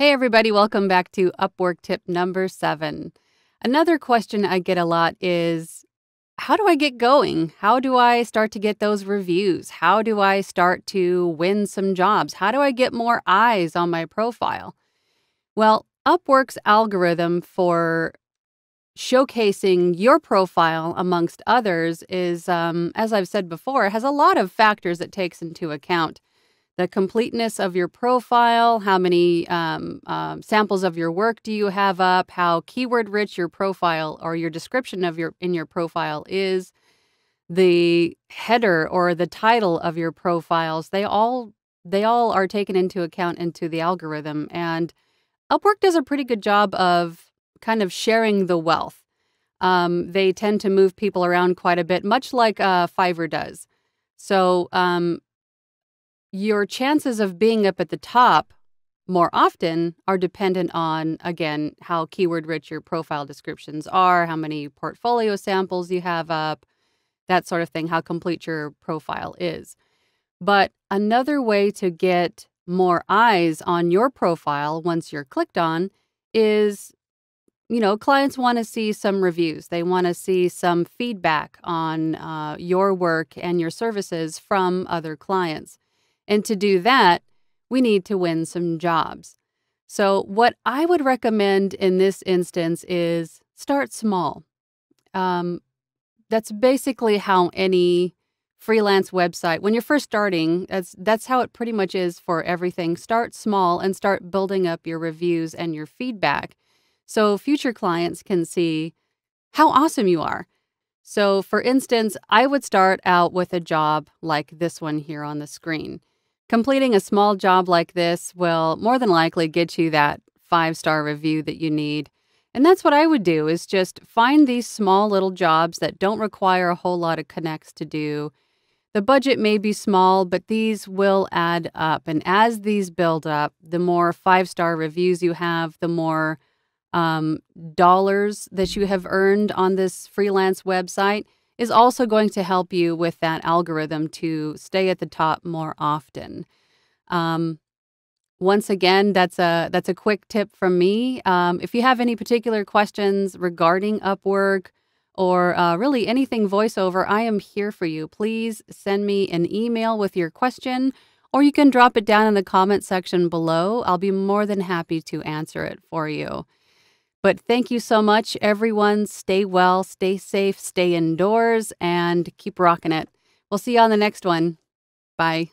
Hey, everybody, welcome back to Upwork tip number seven. Another question I get a lot is How do I get going? How do I start to get those reviews? How do I start to win some jobs? How do I get more eyes on my profile? Well, Upwork's algorithm for showcasing your profile amongst others is, um, as I've said before, has a lot of factors it takes into account the completeness of your profile, how many um, um, samples of your work do you have up, how keyword rich your profile or your description of your in your profile is, the header or the title of your profiles. They all they all are taken into account into the algorithm, and Upwork does a pretty good job of kind of sharing the wealth. Um, they tend to move people around quite a bit, much like uh, Fiverr does. So um, your chances of being up at the top more often are dependent on, again, how keyword rich your profile descriptions are, how many portfolio samples you have up, that sort of thing, how complete your profile is. But another way to get more eyes on your profile once you're clicked on is you know, clients want to see some reviews. They want to see some feedback on uh, your work and your services from other clients. And to do that, we need to win some jobs. So, what I would recommend in this instance is start small. Um, that's basically how any freelance website, when you're first starting, that's that's how it pretty much is for everything. Start small and start building up your reviews and your feedback, so future clients can see how awesome you are. So, for instance, I would start out with a job like this one here on the screen. Completing a small job like this will more than likely get you that five star review that you need. And that's what I would do is just find these small little jobs that don't require a whole lot of connects to do. The budget may be small, but these will add up. And as these build up, the more five star reviews you have, the more um, dollars that you have earned on this freelance website is also going to help you with that algorithm to stay at the top more often. Um, once again, that's a that's a quick tip from me. Um, if you have any particular questions regarding Upwork or uh, really anything voiceover, I am here for you. Please send me an email with your question, or you can drop it down in the comment section below. I'll be more than happy to answer it for you. But thank you so much, everyone. Stay well, stay safe, stay indoors, and keep rocking it. We'll see you on the next one. Bye.